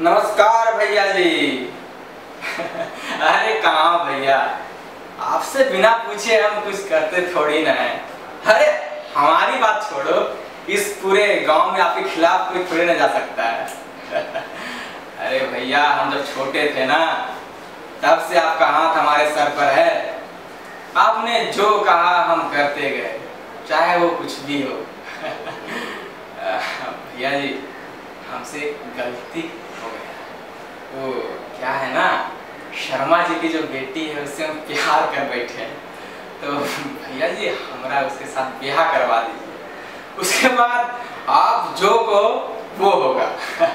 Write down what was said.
नमस्कार भैया जी। अरे कहाँ भैया? आपसे बिना पूछे हम कुछ करते थोड़ी ना है। अरे, हमारी बात छोड़ो। इस पूरे गाँव में आपके खिलाफ कोई थोड़ी ना जा सकता है। अरे भैया, हम जब छोटे थे ना, तब से आपका हाथ हमारे सर पर है। आपने जो कहा हम करते गए, चाहे वो कुछ भी हो। भैया जी हमसे गलती हो गया। वो क्या है ना? शर्मा जी की जो बेटी है, उससे हम प्यार कर बैठे तो भैया जी, हमारा उसके साथ ब्याह करवा दीजिए। उसके बाद आप जो को वो होगा।